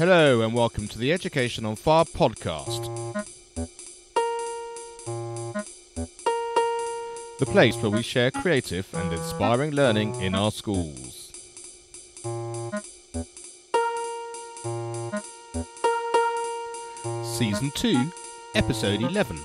Hello, and welcome to the Education on Fire podcast. The place where we share creative and inspiring learning in our schools. Season 2, Episode 11.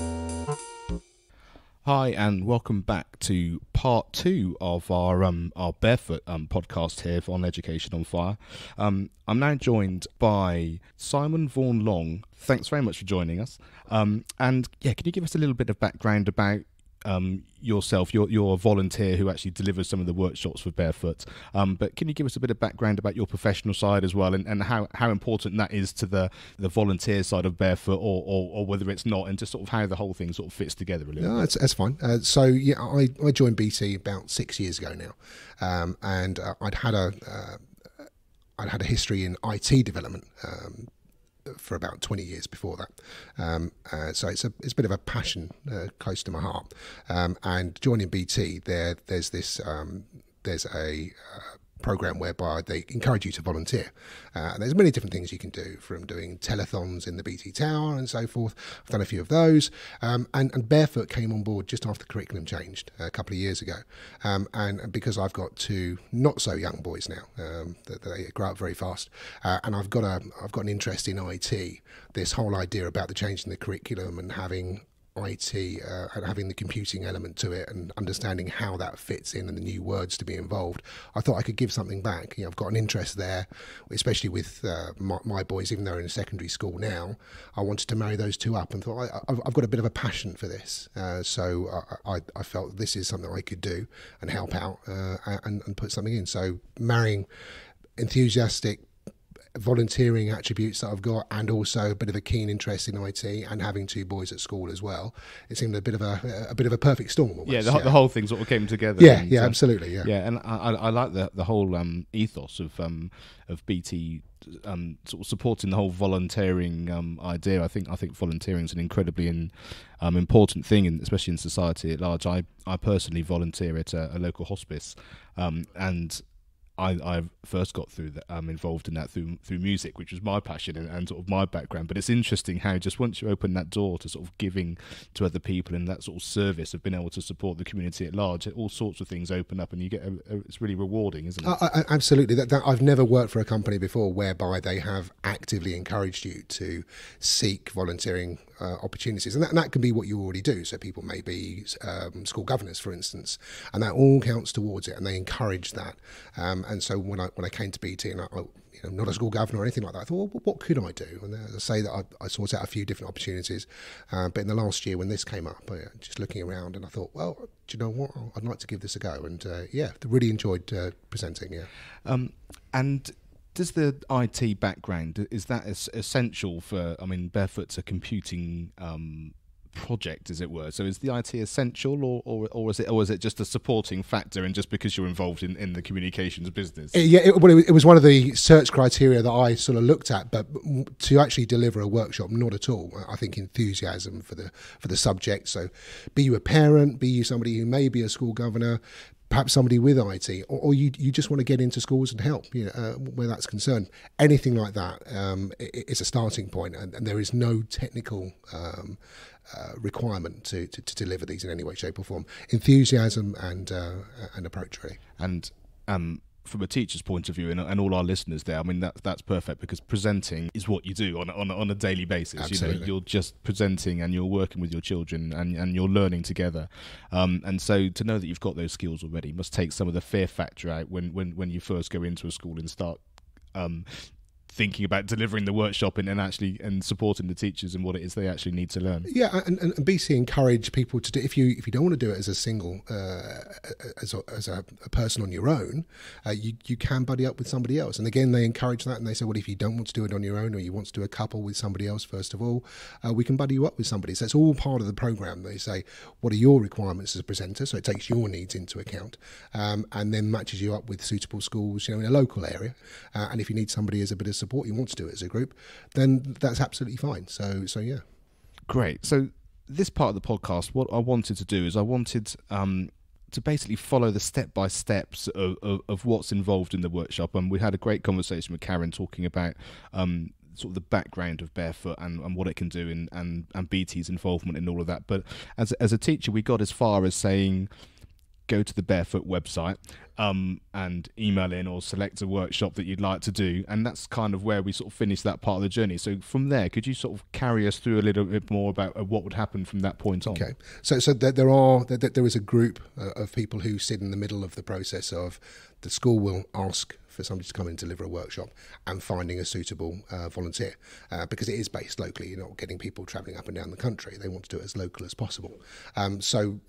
Hi, and welcome back to part two of our um, our barefoot um, podcast here on Education on Fire. Um, I'm now joined by Simon Vaughan Long. Thanks very much for joining us. Um, and yeah, can you give us a little bit of background about um, yourself. You're, you're a volunteer who actually delivers some of the workshops for Barefoot. Um, but can you give us a bit of background about your professional side as well, and, and how, how important that is to the, the volunteer side of Barefoot, or, or, or whether it's not, and just sort of how the whole thing sort of fits together a little. No, that's, that's fine. Uh, so yeah, I, I joined BT about six years ago now, um, and uh, I'd had a uh, I'd had a history in IT development. For about 20 years before that. Um, uh, so it's a it's a bit of a passion uh, close to my heart. Um, and joining BT, there there's this um, there's a uh, program whereby they encourage you to volunteer. Uh, there's many different things you can do, from doing telethons in the BT Tower and so forth. I've done a few of those. Um, and, and, Barefoot came on board just after the curriculum changed a couple of years ago. Um, and, because I've got two not so young boys now, um, that they grow up very fast, uh, and I've got a I've got an interest in IT. This whole idea about the change in the curriculum and having IT uh, and having the computing element to it and understanding how that fits in and the new words to be involved, I thought I could give something back. You know, I've got an interest there, especially with uh, my, my, boys, even though they're in secondary school now. I wanted to marry those two up and thought I, have got a bit of a passion for this. Uh, so I, I, felt this is something I could do and help out uh, and, and put something in. So marrying enthusiastic volunteering attributes that I've got, and also a bit of a keen interest in IT, and having two boys at school as well. It seemed a bit of a a bit of a perfect storm. Almost, yeah, the, yeah, the, whole thing sort of came together. Yeah, and, yeah, uh, absolutely. Yeah, yeah, and I, I like the the whole um, ethos of um, of BT um, sort of supporting the whole volunteering um, idea. I think I think volunteering is an incredibly in, um, important thing, in, especially in society at large. I, I personally volunteer at a, a local hospice, um, and I, I first got through that um, involved in that through through music, which was my passion and, and, sort of my background. But it's interesting how just once you open that door to sort of giving to other people and that sort of service of being able to support the community at large, all sorts of things open up, and you get a, a, it's really rewarding, isn't it? I, absolutely. That, that, I've never worked for a company before whereby they have actively encouraged you to seek volunteering uh, opportunities, and that, and that, can be what you already do. So people may be um, school governors, for instance, and that all counts towards it, and they encourage that. Um, and so when I when I came to BT, and I, I you know, not a school governor or anything like that. I thought, well, what could I do? And I say that I, I sought out a few different opportunities. Uh, but in the last year, when this came up, uh, just looking around, and I thought, well, do you know what? I'd like to give this a go. And uh, yeah, really enjoyed uh, presenting. Yeah. Um, and does the IT background is that essential for? I mean, Barefoot's a computing um, project, as it were. So, is the IT essential, or, or, or is it, or is it just a supporting factor? And just because you're involved in, in the communications business, uh, yeah, it, well, it was one of the search criteria that I sort of looked at, but to actually deliver a workshop, not at all. I think enthusiasm for the for the subject. So, be you a parent, be you somebody who may be a school governor, perhaps somebody with IT, or, or, you you just want to get into schools and help, you know, uh, where that's concerned. Anything like that um, is a starting point, and, and there is no technical um, uh, requirement to, to, to, deliver these in any way, shape, or form. Enthusiasm and uh, and approach, really. And um, from a teacher's point of view and, and, all our listeners there, I mean that's that's perfect because presenting is what you do on on, on a daily basis. Absolutely. You know, you're just presenting and you're working with your children and, and you're learning together. Um, and so to know that you've got those skills already must take some of the fear factor out when when when you first go into a school and start um, thinking about delivering the workshop and, and actually and supporting the teachers and what it is they actually need to learn. Yeah, and, and BT encourage people to do if you if you don't want to do it as a single uh, as a, as a, a, person on your own, uh, you you can buddy up with somebody else. And again, they encourage that and they say, well, if you don't want to do it on your own or you want to do a couple with somebody else first of all, uh, we can buddy you up with somebody. So it's all part of the program. They say, what are your requirements as a presenter? So it takes your needs into account, um, and then matches you up with suitable schools, you know, in a local area. Uh, and if you need somebody as a bit of support, you want to do it as a group, then that's absolutely fine. So, so yeah. Great. So this part of the podcast, what I wanted to do is I wanted um, to basically follow the step by steps of, of, of, what's involved in the workshop. And we had a great conversation with Karen talking about um, sort of the background of barefoot and, and what it can do and, and and BT's involvement in all of that. But as as a teacher, we got as far as saying go to the barefoot website um, and email in or select a workshop that you'd like to do and that's kind of where we sort of finish that part of the journey so from there could you sort of carry us through a little bit more about uh, what would happen from that point on okay so so there, are there, there is a group uh, of people who sit in the middle of the process of the school will ask for somebody to come and deliver a workshop and finding a suitable uh, volunteer uh, because it is based locally. You're not getting people travelling up and down the country. They want to do it as local as possible. Um, so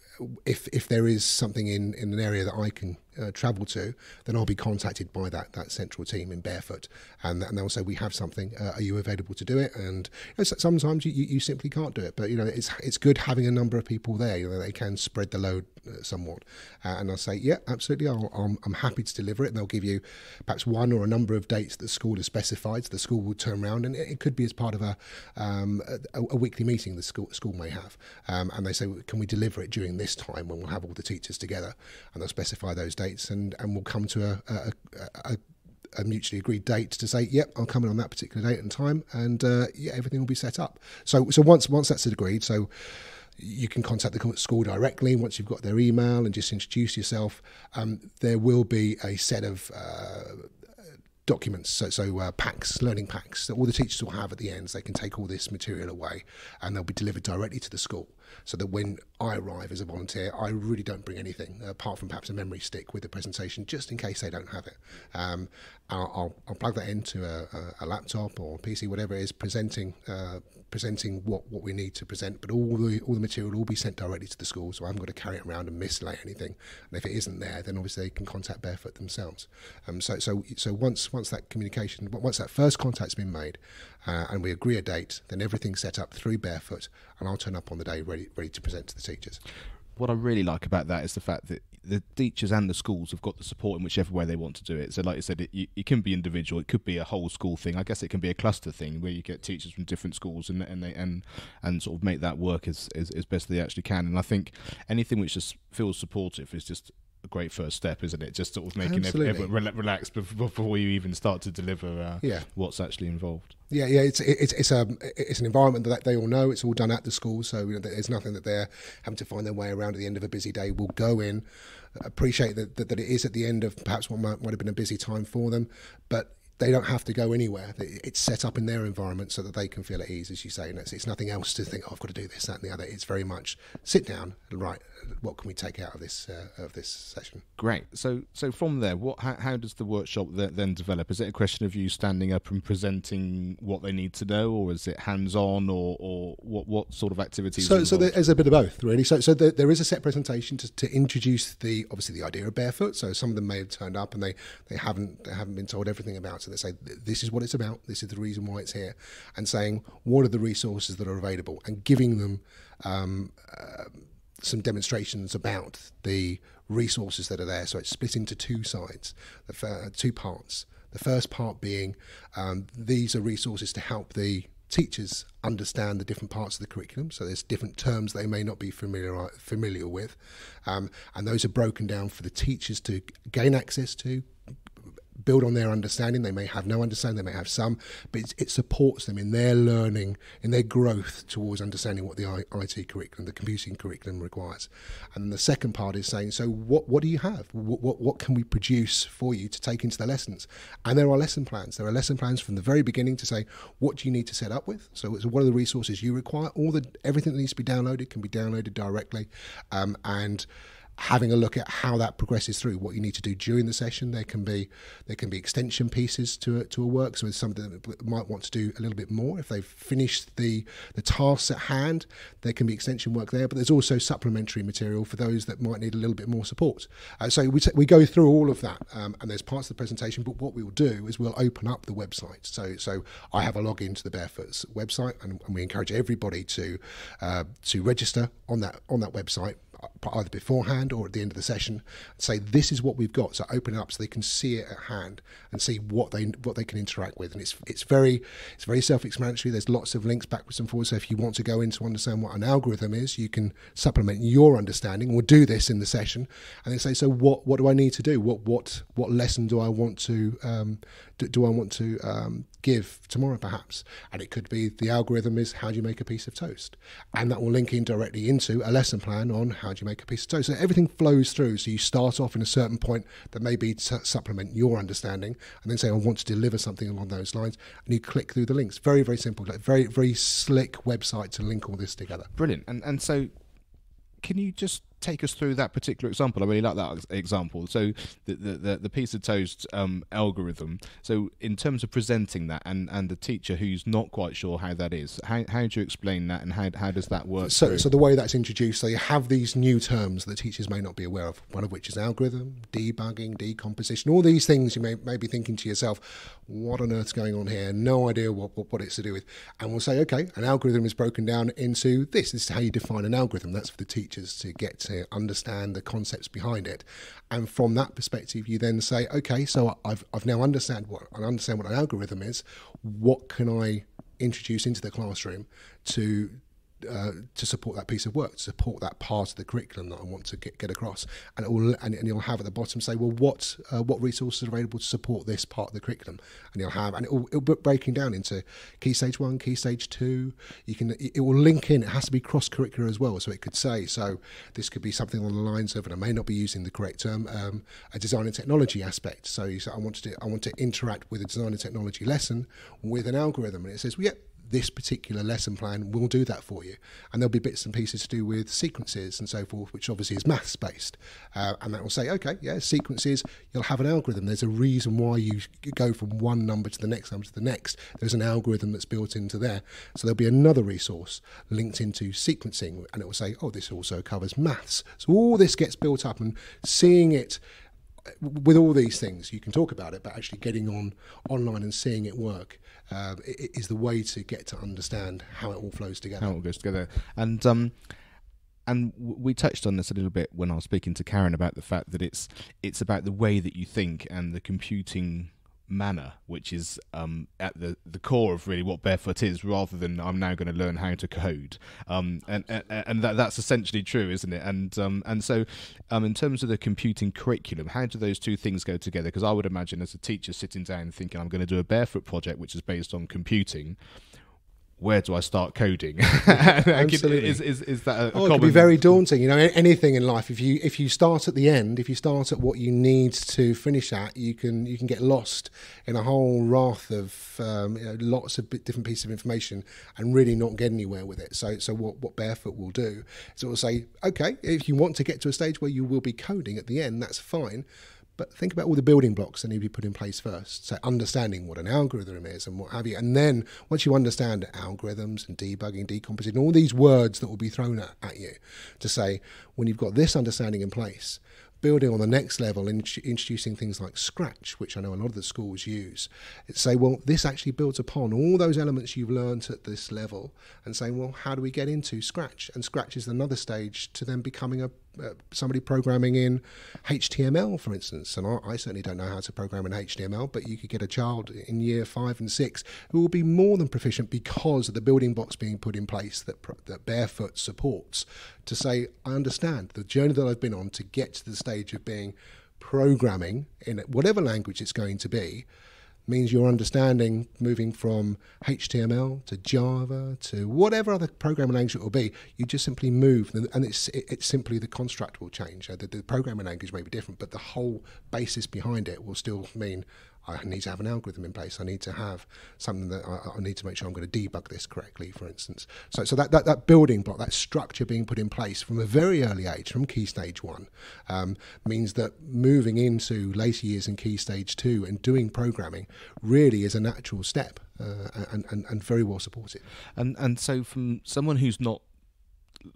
if if there is something in, in an area that I can uh, travel to, then I'll be contacted by that that central team in Barefoot, and, and they'll say we have something. Uh, are you available to do it? And you know, sometimes you, you simply can't do it, but you know it's it's good having a number of people there. You know they can spread the load uh, somewhat, uh, and I'll say yeah, absolutely. i am I'm happy to deliver it, and they'll give you perhaps one or a number of dates that the school has specified. So the school will turn around, and it, it could be as part of a um, a, a, weekly meeting the school school may have, um, and they say can we deliver it during this time when we'll have all the teachers together, and they'll specify those dates and and we'll come to a, a, a a mutually agreed date to say, "Yep, I'll come in on that particular date and time," and uh, yeah, everything will be set up. So, so once once that's agreed, so you can contact the school directly once you've got their email and just introduce yourself. Um, there will be a set of uh, documents, so, so uh, packs, learning packs that all the teachers will have at the end. So they can take all this material away and they'll be delivered directly to the school. So that when I arrive as a volunteer, I really don't bring anything apart from perhaps a memory stick with the presentation, just in case they don't have it. Um, I'll, I'll, I'll, plug that into a, a, laptop or PC, whatever it is, presenting uh, presenting what, what we need to present. But all the all the material will all be sent directly to the school, so I haven't got to carry it around and mislay anything. And if it isn't there, then obviously they can contact Barefoot themselves. Um, so so so once once that communication, once that first contact's been made, uh, and we agree a date, then everything's set up through Barefoot, and I'll turn up on the day ready ready to present to the teachers what I really like about that is the fact that the teachers and the schools have got the support in whichever way they want to do it. So, like I said, it, it, it, can be individual. It could be a whole school thing. I guess it can be a cluster thing where you get teachers from different schools and and they, and and sort of make that work as, as as best they actually can. And I think anything which just feels supportive is just a great first step, isn't it? Just sort of making everyone relax before you even start to deliver uh, yeah. what's actually involved. Yeah, yeah, it's it's it's a it's an environment that they all know. It's all done at the school, so you know, there's nothing that they're having to find their way around at the end of a busy day. We'll go in, appreciate that that, that it is at the end of perhaps what might, might have been a busy time for them, but they don't have to go anywhere. It's set up in their environment so that they can feel at ease, as you say. And it's, it's nothing else to think, oh, I've got to do this, that, and the other. It's very much sit down, and right? What can we take out of this uh, of this session? Great. So, so from there, what how, how does the workshop then develop? Is it a question of you standing up and presenting what they need to know, or is it hands on, or, or what what sort of activities? So, so there's a bit of both, really. So, so there, there is a set presentation to, to introduce the obviously the idea of barefoot. So, some of them may have turned up and they they haven't they haven't been told everything about so they say, this is what it's about, this is the reason why it's here, and saying, what are the resources that are available, and giving them um, uh, some demonstrations about the resources that are there. So it's split into two sides, uh, two parts. The first part being um, these are resources to help the teachers understand the different parts of the curriculum. So there's different terms they may not be familiar familiar with, um, and those are broken down for the teachers to gain access to, build on their understanding. They may have no understanding, they may have some, but it, supports them in their learning, in their growth towards understanding what the IT curriculum, the computing curriculum requires. And the second part is saying, so what, what do you have? What, what, what can we produce for you to take into the lessons? And there are lesson plans. There are lesson plans from the very beginning to say, what do you need to set up with? So, what are the resources you require? All the everything that needs to be downloaded can be downloaded directly, um, and having a look at how that progresses through what you need to do during the session there can be there can be extension pieces to a, to a work. So it's something that might want to do a little bit more. If they've finished the the tasks at hand there can be extension work there but there's also supplementary material for those that might need a little bit more support. Uh, so we, t- we go through all of that um, and there's parts of the presentation but what we will do is we'll open up the website. So so I have a login to the Barefoots website and, and we encourage everybody to uh, to register on that on that website either beforehand or at the end of the session, say this is what we've got. So open it up so they can see it at hand and see what they what they can interact with. And it's it's very it's very self-explanatory. There's lots of links backwards and forwards. So if you want to go in to understand what an algorithm is, you can supplement your understanding. We'll do this in the session, and then say, so what what do I need to do? What what what lesson do I want to um, do, do I want to um, give tomorrow, perhaps? And it could be the algorithm is how do you make a piece of toast, and that will link in directly into a lesson plan on how do you make a piece of toast. So everything flows through. So you start off in a certain point that maybe to supplement your understanding, and then say I want to deliver something along those lines, and you click through the links. Very very simple, like very very slick website to link all this together. Brilliant. And and so, can you just take us through that particular example? I really like that example. So the the, the piece of toast um, algorithm. So in terms of presenting that, and, and the teacher who's not quite sure how that is, how, how do you explain that, and how, how does that work? So through? so the way that's introduced, so you have these new terms that teachers may not be aware of. One of which is algorithm, debugging, decomposition, all these things. You may may be thinking to yourself, what on earth's going on here? No idea what, what, what it's to do with. And we'll say, okay, an algorithm is broken down into this. This is how you define an algorithm. That's for the teachers to get to understand the concepts behind it. And from that perspective, you then say, okay, so I've, I've now understand what I understand what an algorithm is. What can I introduce into the classroom to uh, to support that piece of work, to support that part of the curriculum that I want to get, get across, and it will and, and you'll have at the bottom say, well, what uh, what resources are available to support this part of the curriculum, and you'll have and it will, it'll be breaking down into key stage one, key stage two. You can it will link in. It has to be cross curricular as well, so it could say so. This could be something along the lines of, and I may not be using the correct term, um, a design and technology aspect. So you say, I want to do, I want to interact with a design and technology lesson with an algorithm, and it says, well, yeah this particular lesson plan will do that for you. And there'll be bits and pieces to do with sequences and so forth, which obviously is maths based. Uh, and that will say, okay, yeah, sequences, you'll have an algorithm. There's a reason why you go from one number to the next number to the next. There's an algorithm that's built into there. So there'll be another resource linked into sequencing, and it will say, oh, this also covers maths. So all this gets built up and seeing it with all these things, you can talk about it, but actually getting on online and seeing it work uh, is the way to get to understand how it all flows together. How it all goes together, and um, and we touched on this a little bit when I was speaking to Karen about the fact that it's it's about the way that you think and the computing manner, which is um, at the, the core of really what barefoot is, rather than I'm now going to learn how to code. Um, and and, and that, that's essentially true, isn't it? And um, and so, um, in terms of the computing curriculum, how do those two things go together? Because I would imagine as a teacher sitting down thinking I'm going to do a barefoot project, which is based on computing, where do I start coding? Absolutely. is, is, is that a, oh, it can be very daunting. You know, anything in life. If you if you start at the end, if you start at what you need to finish at, you can you can get lost in a whole raft of um, you know, lots of different pieces of information and really not get anywhere with it. So so what what Barefoot will do is it will say, okay, if you want to get to a stage where you will be coding at the end, that's fine but think about all the building blocks that need to be put in place first. So understanding what an algorithm is and what have you. And then once you understand algorithms and debugging, decomposition, all these words that will be thrown at, at you to say, when you've got this understanding in place, building on the next level and introducing things like Scratch, which I know a lot of the schools use, say, well, this actually builds upon all those elements you've learned at this level and saying, well, how do we get into Scratch? And Scratch is another stage to then becoming a uh, somebody programming in HTML, for instance, and I, I, certainly don't know how to program in HTML, but you could get a child in year five and six who will be more than proficient because of the building blocks being put in place that, that Barefoot supports to say, I understand the journey that I've been on to get to the stage of being programming in whatever language it's going to be means your understanding moving from HTML to Java to whatever other programming language it will be, you just simply move, and it's it's simply the construct will change. The, the programming language may be different, but the whole basis behind it will still mean I need to have an algorithm in place. I need to have something that I, I, need to make sure I'm going to debug this correctly, for instance. So, so that, that, that building block, that structure being put in place from a very early age, from key stage one, um, means that moving into later years in key stage two and doing programming really is a natural step uh, and, and, and very well supported. And, and so, from someone who's not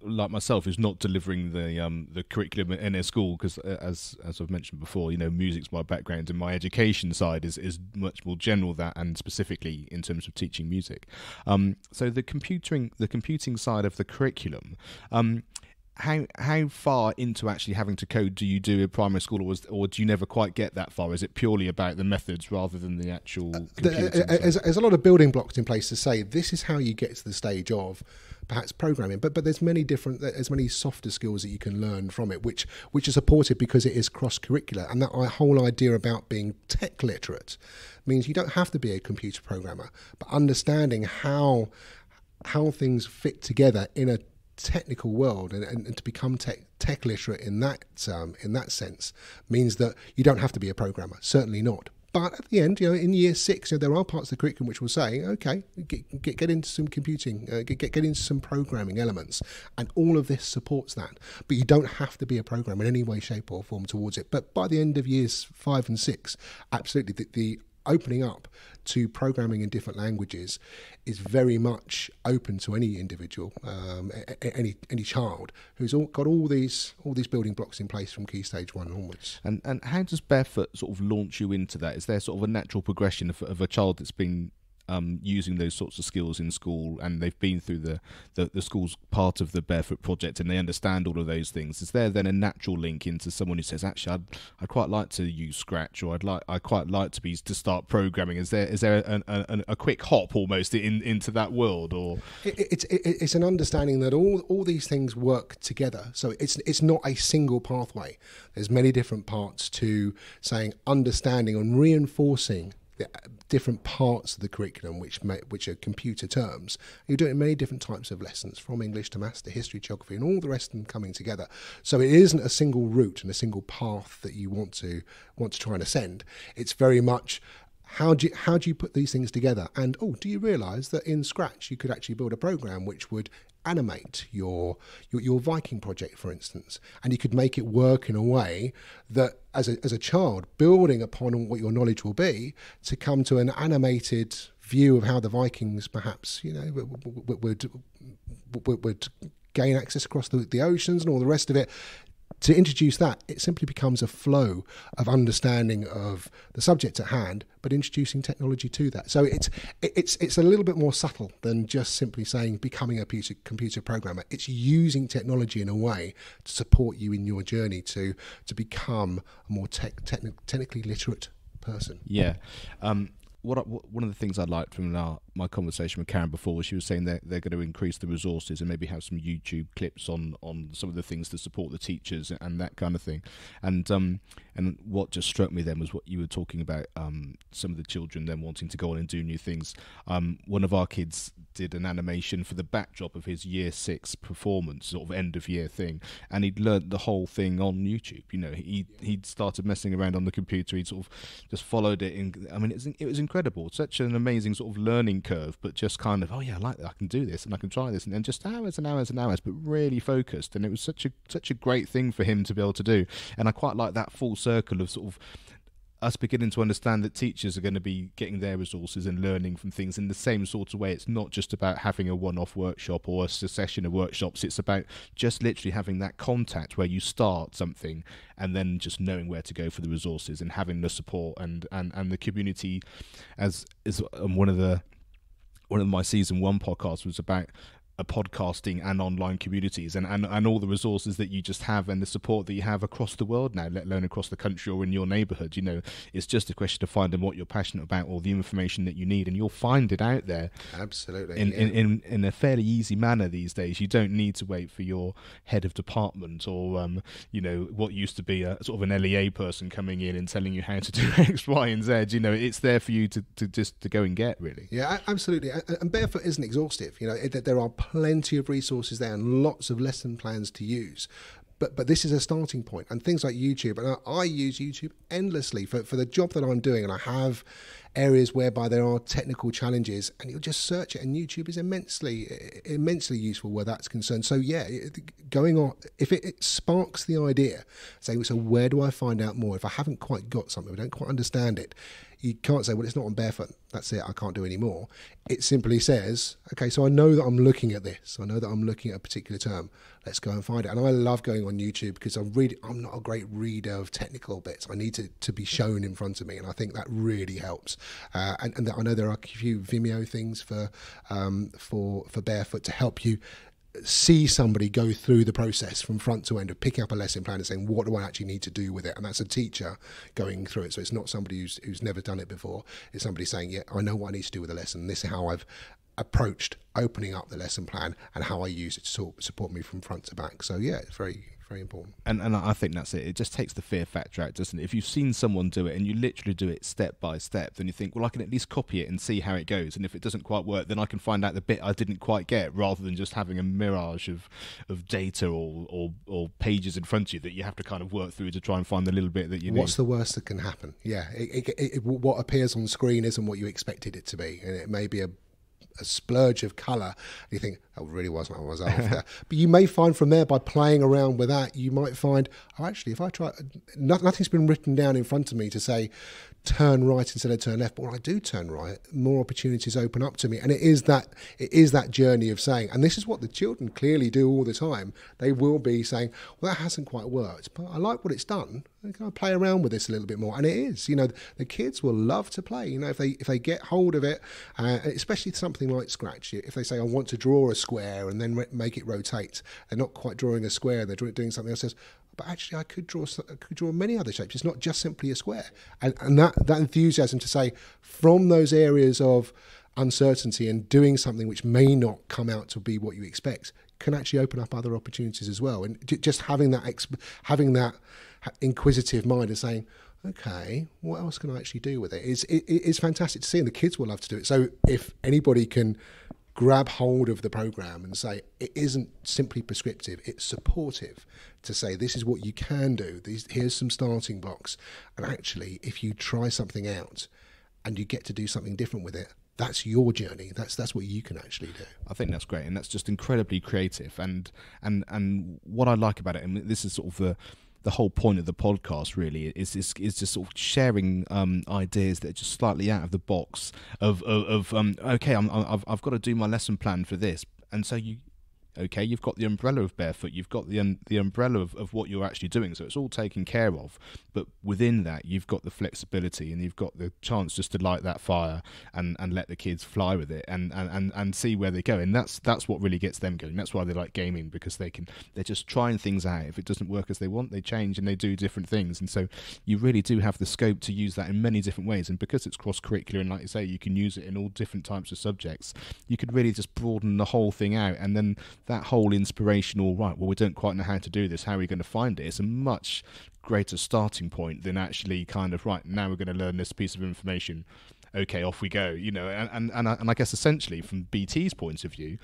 like myself who's not delivering the um, the curriculum in a school because uh, as as I've mentioned before, you know, music's my background and my education side is is much more general that and specifically in terms of teaching music. Um, so the computing the computing side of the curriculum. Um, how how far into actually having to code do you do in primary school, or, was, or do you never quite get that far? Is it purely about the methods rather than the actual? Uh, there's, there's a lot of building blocks in place to say this is how you get to the stage of perhaps programming but but there's many different there's many softer skills that you can learn from it which which are supported because it is cross curricular and that whole idea about being tech literate means you don't have to be a computer programmer but understanding how how things fit together in a technical world and, and, and to become tech, tech literate in that um, in that sense means that you don't have to be a programmer certainly not but at the end, you know, in year six, you know, there are parts of the curriculum which will say, okay, get, get, get into some computing, uh, get, get, get into some programming elements. And all of this supports that. But you don't have to be a programmer in any way, shape, or form towards it. But by the end of years five and six, absolutely, the, the opening up to programming in different languages is very much open to any individual, um, any any child who's all, got all these all these building blocks in place from key stage one onwards. And and how does barefoot sort of launch you into that? Is there sort of a natural progression of, of a child that's been um, using those sorts of skills in school and they've been through the, the, the, school's part of the barefoot project and they understand all of those things. Is there then a natural link into someone who says actually I'd, I'd quite like to use scratch or I'd like I quite like to be to start programming. Is there is there a, a, a quick hop almost in into that world or? It, it's it, it's an understanding that all all these things work together. So it's it's not a single pathway. There's many different parts to saying understanding and reinforcing different parts of the curriculum which may, which are computer terms. You're doing many different types of lessons, from English to maths to history, geography, and all the rest of them coming together. So it isn't a single route and a single path that you want to want to try and ascend. It's very much how do you, how do you put these things together? And oh, do you realise that in Scratch you could actually build a program which would animate your, your, your Viking project, for instance, and you could make it work in a way that, as a as a child, building upon what your knowledge will be, to come to an animated view of how the Vikings, perhaps, you know, would would, would, gain access across the, the oceans and all the rest of it to introduce that, it simply becomes a flow of understanding of the subject at hand, but introducing technology to that. So it's it's it's a little bit more subtle than just simply saying becoming a computer, computer programmer. It's using technology in a way to support you in your journey to to become a more tech, techni- technically literate person. Yeah. Um, what, what, one of the things I liked from our, my conversation with Karen before she was saying that they're going to increase the resources and maybe have some YouTube clips on on some of the things to support the teachers and that kind of thing. And um, and what just struck me then was what you were talking about um, some of the children then wanting to go on and do new things. Um, one of our kids did an animation for the backdrop of his year six performance, sort of end of year thing, and he'd learned the whole thing on YouTube. You know, he he'd started messing around on the computer. He'd sort of just followed it. In, I mean, it was, it was incredible. Such an amazing sort of learning curve, but just kind of, oh yeah, I like that. I can do this and I can try this, and then just hours and hours and hours, but really focused. And it was such a such a great thing for him to be able to do. And I quite like that full circle of sort of us beginning to understand that teachers are going to be getting their resources and learning from things in the same sort of way. It's not just about having a one off workshop or a succession of workshops, it's about just literally having that contact where you start something and then just knowing where to go for the resources and having the support and, and, and the community as is um, one of the one of my season one podcasts was about podcasting and online communities and, and, and all the resources that you just have and the support that you have across the world now, let alone across the country or in your neighborhood. You know, it's just a question of finding what you're passionate about or the information that you need, and you'll find it out there. Absolutely. In, yeah. in, in, in, a fairly easy manner these days. You don't need to wait for your head of department or, um, you know, what used to be a sort of an LEA person coming in and telling you how to do X, Y, and Z. You know, it's there for you to, to just to go and get, really. Yeah, absolutely. And Barefoot isn't exhaustive. You know, there are plenty of resources there and lots of lesson plans to use. But, but this is a starting point and things like YouTube and I, I use YouTube endlessly for, for the job that I'm doing. And I have areas whereby there are technical challenges and you'll just search it and YouTube is immensely immensely useful where that's concerned. So yeah going on if it, it, sparks the idea saying so where do I find out more? If I haven't quite got something I don't quite understand it you can't say well it's not on barefoot. That's it. I can't do any more. It simply says okay so I know that I'm looking at this. I know that I'm looking at a particular term. Let's go and find it. And I love going on YouTube because I'm really I'm not a great reader of technical bits. I need to, to be shown in front of me and I think that really helps. Uh, and, and, I know there are a few Vimeo things for um, for for barefoot to help you see somebody go through the process from front to end of picking up a lesson plan and saying what do I actually need to do with it? And that's a teacher going through it. So it's not somebody who's who's never done it before. It's somebody saying yeah I know what I need to do with the lesson. This is how I've approached opening up the lesson plan and how I use it to support me from front to back. So yeah it's very very important. And and I think that's it. It just takes the fear factor out, doesn't it? If you've seen someone do it and you literally do it step by step, then you think, well, I can at least copy it and see how it goes. And if it doesn't quite work, then I can find out the bit I didn't quite get, rather than just having a mirage of of data or or, or pages in front of you that you have to kind of work through to try and find the little bit that you What's need. What's the worst that can happen? Yeah, it, it, it, what appears on screen isn't what you expected it to be, and it may be a a splurge of colour. You think, oh, that really wasn't what I was after. but you may find from there, by playing around with that, you might find, oh, actually, if I try, nothing's been written down in front of me to say, turn right instead of turn left. But when I do turn right, more opportunities open up to me. And it is that it is that journey of saying, and this is what the children clearly do all the time. They will be saying, Well, that hasn't quite worked, but I like what it's done. Can I play around with this a little bit more? And it is, you know, the kids will love to play. You know, if they if they get hold of it, uh, especially something like Scratch, if they say I want to draw a square and then re- make it rotate, they're not quite drawing a square, they're doing something else. Says, but actually I could draw I could draw many other shapes. It's not just simply a square. And and that that enthusiasm to say from those areas of uncertainty and doing something which may not come out to be what you expect can actually open up other opportunities as well. And just having that exp- having that inquisitive mind and saying, okay, what else can I actually do with it? Is it, it's fantastic to see, and the kids will love to do it. So if anybody can grab hold of the program and say it isn't simply prescriptive it's supportive to say this is what you can do. These, here's some starting blocks. And actually if you try something out and you get to do something different with it that's your journey. That's that's what you can actually do. I think that's great and that's just incredibly creative. And and and what i like about it and this is sort of the the whole point of the podcast really is is, is just sort of sharing um, ideas that are just slightly out of the box of of, of um, okay I'm, I've I've got to do my lesson plan for this. And so you okay? You've got the umbrella of barefoot. You've got the um, the umbrella of, of what you're actually doing. So it's all taken care of. But within that you've got the flexibility and you've got the chance just to light that fire and, and let the kids fly with it and, and, and, and see where they go. And that's that's what really gets them going. That's why they like gaming because they can they're just trying things out. If it doesn't work as they want they change and they do different things. And so you really do have the scope to use that in many different ways. And because it's cross curricular and like you say you can use it in all different types of subjects you could really just broaden the whole thing out. And then that whole inspirational right well we don't quite know how to do this. How are we going to find it? it's a much greater starting point than actually kind of right now we're going to learn this piece of information. Okay off we go you know? And and and I, and I guess essentially from BT's point of view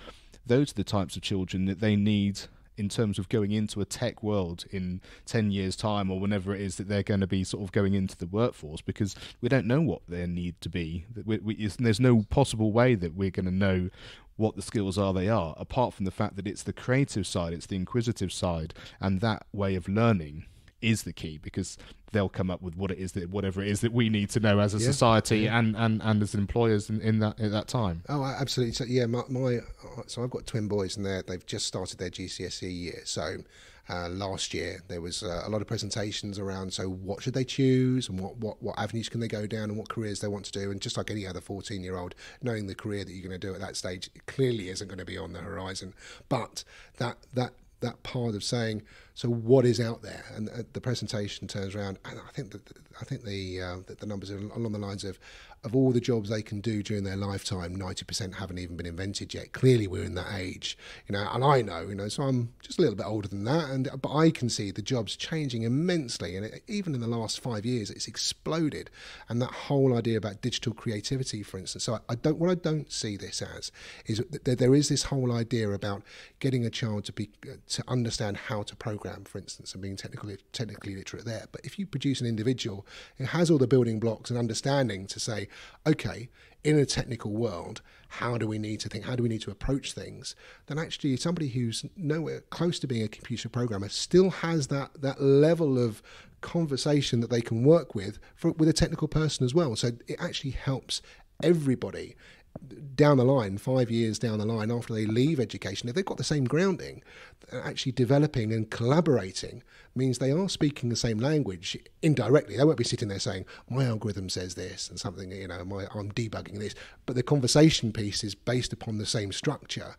those are the types of children that they need in terms of going into a tech world in 10 years time or whenever it is that they're going to be sort of going into the workforce because we don't know what their need to be. There's no possible way that we're going to know what the skills are they are apart from the fact that it's the creative side it's the inquisitive side and that way of learning is the key because they'll come up with what it is that whatever it is that we need to know as a yeah. society yeah. and, and and as employers in, in that at that time. Oh, absolutely. So yeah, my, my so I've got twin boys and they they've just started their GCSE year. So uh, last year there was uh, a lot of presentations around so what should they choose and what, what what avenues can they go down and what careers they want to do and just like any other 14 year old knowing the career that you're going to do at that stage clearly isn't going to be on the horizon but that that that part of saying, so what is out there? And uh, the presentation turns around, and I think that I think the uh, the numbers are along the lines of of all the jobs they can do during their lifetime, 90% haven't even been invented yet. Clearly, we're in that age, you know, and I know, you know, so I'm just a little bit older than that, and but I can see the jobs changing immensely, and it, even in the last five years, it's exploded. And that whole idea about digital creativity, for instance, so I, I don't what I don't see this as is that there is this whole idea about getting a child to be to understand how to program, for instance, and being technically technically literate there. But if you produce an individual who has all the building blocks and understanding to say, okay, in a technical world, how do we need to think? How do we need to approach things? Then actually, somebody who's nowhere close to being a computer programmer still has that that level of conversation that they can work with for, with a technical person as well. So it actually helps everybody down the line, five years down the line, after they leave education, if they've got the same grounding, actually developing and collaborating means they are speaking the same language indirectly. They won't be sitting there saying, "My algorithm says this" and something, you know, my, I'm debugging this. But the conversation piece is based upon the same structure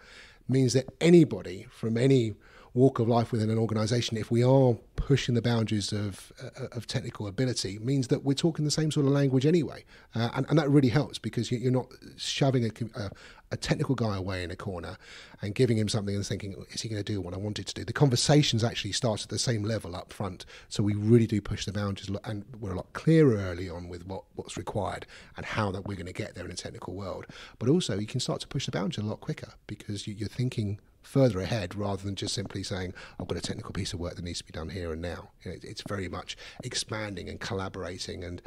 means that anybody from any walk of life within an organization, if we are pushing the boundaries of, uh, of technical ability, means that we're talking the same sort of language anyway. Uh, and, and, that really helps because you're not shoving a, a, a, technical guy away in a corner and giving him something and thinking, is he going to do what I wanted to do? The conversations actually start at the same level up front. So we really do push the boundaries and we're a lot clearer early on with what, what's required and how that we're going to get there in a technical world. But also, you can start to push the boundaries a lot quicker because you, you're thinking further ahead rather than just simply saying, I've got a technical piece of work that needs to be done here and now. You know, it's very much expanding and collaborating and,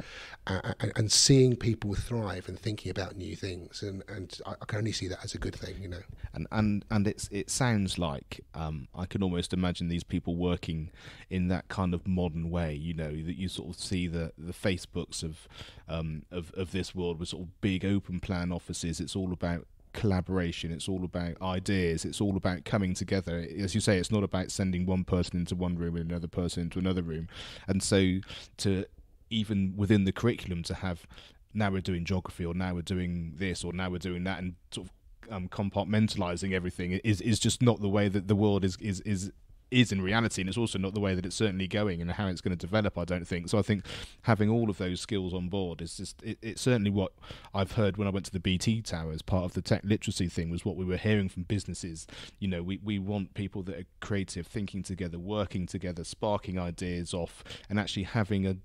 uh, and, and seeing people thrive and thinking about new things. And, and I, can only see that as a good thing, you know. And and, and it's it sounds like um, I can almost imagine these people working in that kind of modern way. You know that you sort of see the the Facebooks of um, of of this world with sort of big open plan offices. It's all about collaboration. It's all about ideas. It's all about coming together. As you say, it's not about sending one person into one room and another person into another room. And so, to even within the curriculum, to have now we're doing geography, or now we're doing this, or now we're doing that, and sort of um, compartmentalizing everything is is just not the way that the world is is is is in reality, and it's also not the way that it's certainly going and how it's going to develop. I don't think so. I think having all of those skills on board is just it, it's certainly what I've heard when I went to the BT Towers. part of the tech literacy thing was what we were hearing from businesses. You know, we we want people that are creative, thinking together, working together, sparking ideas off, and actually having a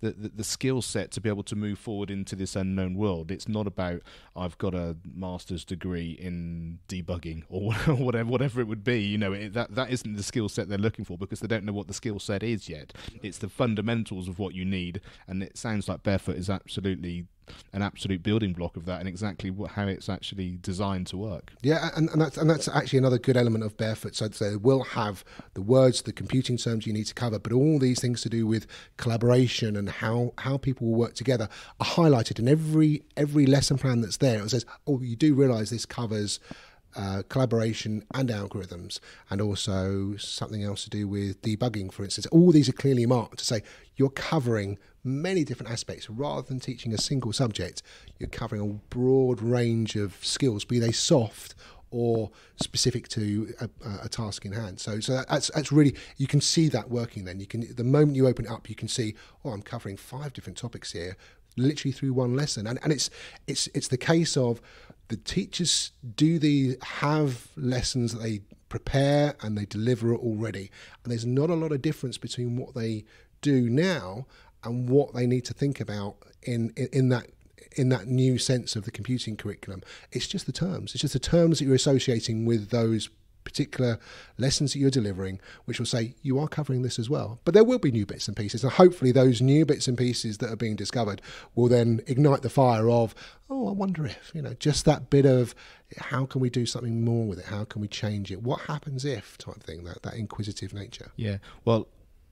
the, the, the skill set to be able to move forward into this unknown world. It's not about I've got a master's degree in debugging or whatever whatever it would be. You know, it, that that isn't the skill set they're looking for because they don't know what the skill set is yet. It's the fundamentals of what you need, and it sounds like Barefoot is absolutely an absolute building block of that and exactly what, how it's actually designed to work. Yeah, and, and that's and that's actually another good element of Barefoot. So they will have the words, the computing terms you need to cover, but all these things to do with collaboration and how how people will work together are highlighted in every every lesson plan that's there. It says, oh, you do realise this covers. Uh, collaboration and algorithms, and also something else to do with debugging, for instance. All these are clearly marked to say you're covering many different aspects. Rather than teaching a single subject, you're covering a broad range of skills, be they soft or specific to a, a, task in hand. So, so that's that's really you can see that working. Then you can the moment you open it up, you can see oh, I'm covering five different topics here, literally through one lesson. And and it's it's it's the case of the teachers do the have lessons that they prepare and they deliver it already, and there's not a lot of difference between what they do now and what they need to think about in, in, in that in that new sense of the computing curriculum. It's just the terms. It's just the terms that you're associating with those particular lessons that you're delivering, which will say you are covering this as well. But there will be new bits and pieces, and hopefully those new bits and pieces that are being discovered will then ignite the fire of, oh, I wonder if you know, just that bit of how can we do something more with it? How can we change it? What happens if type thing? That that inquisitive nature. Yeah. Well,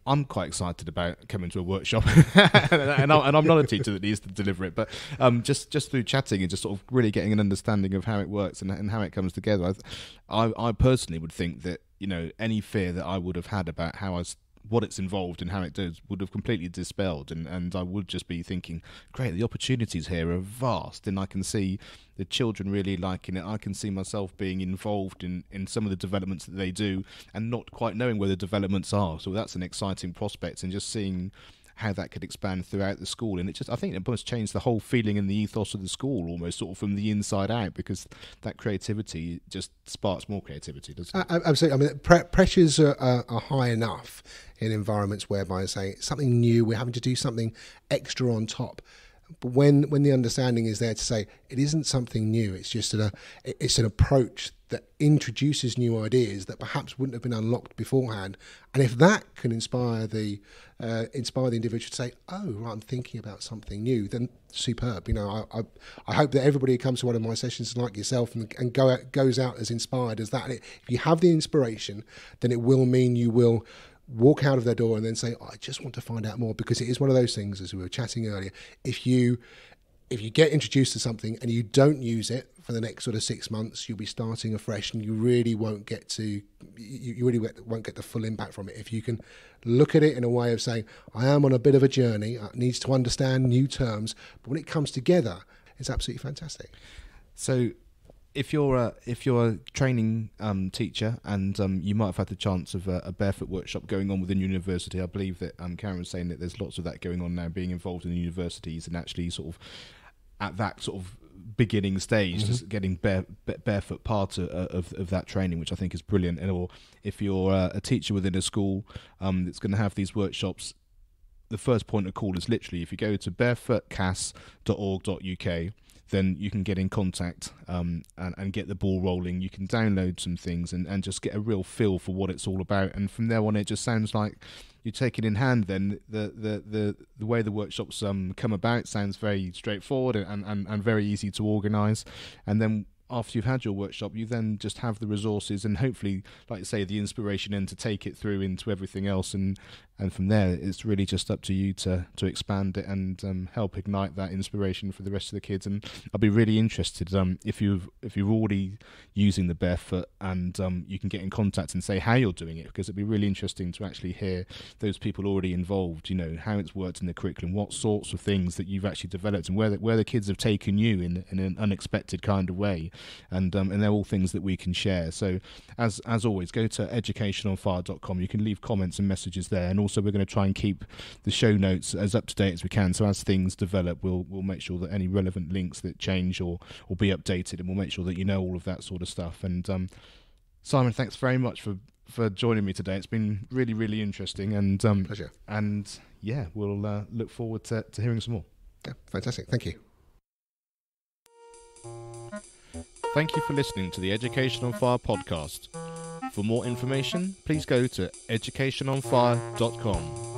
I'm quite excited about coming to a workshop, and, I, am not a teacher that needs to deliver it, but um, just just through chatting and just sort of really getting an understanding of how it works and, and how it comes together. I, I, I personally would think that you know any fear that I would have had about how I what it's involved and how it does would have completely dispelled and, and I would just be thinking, great, the opportunities here are vast and I can see the children really liking it. I can see myself being involved in, in some of the developments that they do and not quite knowing where the developments are. So that's an exciting prospect and just seeing how that could expand throughout the school. And it just, I think it must change the whole feeling and the ethos of the school almost sort of from the inside out because that creativity just sparks more creativity, doesn't it? Uh, absolutely. I mean, pre- pressures are, are, high enough in environments whereby, say, something new, we're having to do something extra on top. But when when the understanding is there to say it isn't something new, it's just a it's an approach that introduces new ideas that perhaps wouldn't have been unlocked beforehand. And if that can inspire the uh, inspire the individual to say, "Oh, right, I'm thinking about something new," then superb. You know, I, I, I hope that everybody who comes to one of my sessions, like yourself, and, and go out, goes out as inspired as that. And if you have the inspiration, then it will mean you will walk out of their door and then say, oh, "I just want to find out more," because it is one of those things, as we were chatting earlier. If you if you get introduced to something and you don't use it for the next sort of six months, you'll be starting afresh, and you really won't get to you, really won't get the full impact from it. If you can look at it in a way of saying, "I am on a bit of a journey," it needs to understand new terms, but when it comes together, it's absolutely fantastic. So if you're a if you're a training um, teacher and um, you might have had the chance of a, a, barefoot workshop going on within university, I believe that um, Karen was saying that there's lots of that going on now, being involved in the universities and actually sort of at that sort of beginning stage, mm-hmm. just getting bare, barefoot part of, of, of that training, which I think is brilliant. And or if you're uh, a teacher within a school um, that's going to have these workshops, the first point of call is literally if you go to barefootcas.org.uk then you can get in contact um, and, and, get the ball rolling. You can download some things and, and just get a real feel for what it's all about. And from there on, it just sounds like you take it in hand. Then the the the, the way the workshops um, come about sounds very straightforward and, and, and very easy to organise. And then after you've had your workshop, you then just have the resources and hopefully, like you say, the inspiration and to take it through into everything else. And and from there, it's really just up to you to to expand it and um, help ignite that inspiration for the rest of the kids. And I'd be really interested um, if you've if you're already using the barefoot and um, you can get in contact and say how you're doing it because it'd be really interesting to actually hear those people already involved. You know how it's worked in the curriculum, what sorts of things that you've actually developed, and where the, where the kids have taken you in in an unexpected kind of way and um, and they're all things that we can share. So as as always, go to educationonfire.com. You can leave comments and messages there, and also we're going to try and keep the show notes as up to date as we can. So as things develop, we'll we'll make sure that any relevant links that change or or be updated, and we'll make sure that you know all of that sort of stuff. And um, Simon, thanks very much for for joining me today. It's been really, really interesting, and um, pleasure. And yeah, we'll uh, look forward to, to hearing some more. Yeah, fantastic. Thank you. Thank you for listening to the Education on Fire podcast. For more information, please go to educationonfire.com.